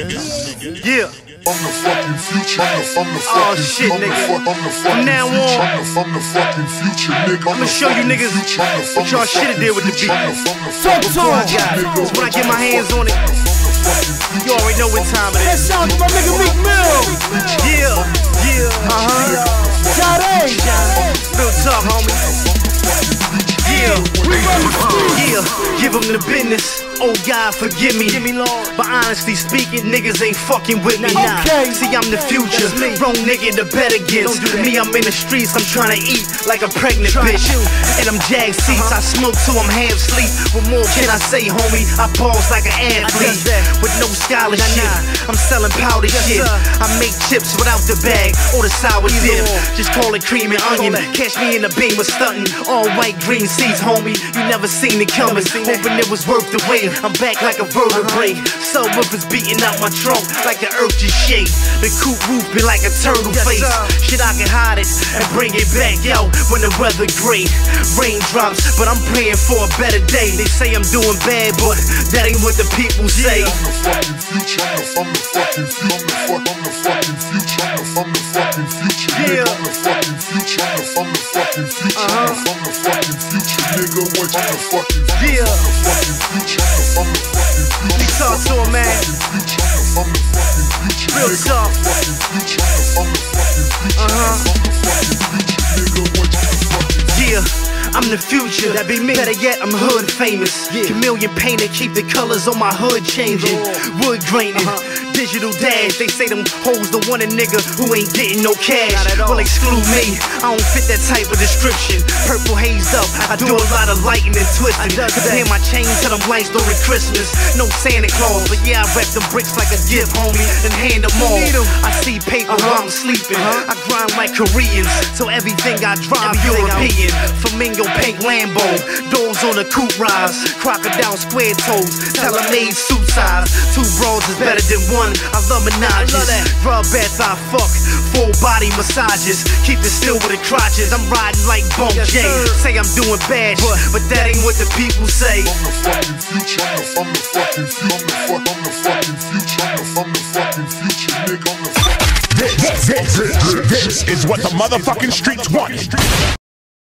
Yeah. I'm the fucking future. I'm the, I'm the Oh, fucking shit, I'm the nigga. I'm the fucking now future. on, I'm the, I'm the fucking future, nigga. I'm I'ma the show you niggas future. I'm the, what I'm y'all the shoulda fucking did with the beat. I'm the, I'm the Talk fucking to 'em, future, guys. When I get my hands on it, fucking- I'm the fucking future. you already know what time it is. That is. sounds my nigga Meek Mill. Yeah, yeah, uh yeah, give them the business. Oh God, forgive me. Give me Lord. But honestly speaking, niggas ain't fucking with me now. Okay. See, I'm the future. Wrong nigga, the better gets. Me, I'm in the streets. I'm trying to eat like a pregnant bitch. And I'm jag seats. I smoke till I'm half sleep. What more can I say, homie? I pause like an athlete with no scholarship. I'm selling powder shit. I make chips without the bag or the sour dip. Just call it cream and onion. Catch me in the beam with stunting. All white green seeds, homie. You never seen it coming. Hoping it was worth the wait. I'm back like a vertebrae. Subwoofers beating out my trunk like the earth just shake. The coupe roof be like a turtle face. Shit, I can hide it and bring it back out when the weather great. Raindrops, but I'm praying for a better day. They say I'm doing bad, but that ain't what the people say. I'm the fucking future. I'm the, fucking future. I'm the, fu- I'm the fucking future. I'm the, fucking future. Yeah. I'm the fucking future. I'm the, I'm the fucking future. I'm the, I'm the fucking future. Nigga, what? I'm the fucking future. Yeah. I'm the fucking future. I'm the, fucking future. We talk to him, the future. That be me. Better yet, I'm hood famous. Yeah. Chameleon painted, keep the colors on my hood changing. Wood graining, uh-huh. Digital dash. They say them hoes the one a nigga who ain't getting no cash. Well, exclude me. I don't fit that type of description. Purple hazed up. I do a lot of lighting and twisting. Compare my chain to them lights during Christmas. No Santa Claus, but yeah, I wrap them bricks like a gift, homie, and hand them all. I see paper while I'm sleeping. I grind like Koreans, so everything I drive European. Flamingo pink Lambo, doors on the coupe rise, crocodile square toes, tailor-made suit size. Two bras is better than one. I love menages, rub baths I fuck, full body massages. Keep it still with the crotches. I'm riding like Bone J. Say I'm doing bad, shit, but that ain't what the people say. I'm the fucking future. I'm the, fucking future. I'm the, fu- I'm the fucking future. I'm the, I'm the fucking future. Nigga, I'm the fucking This, this, this, this is what the motherfucking streets want.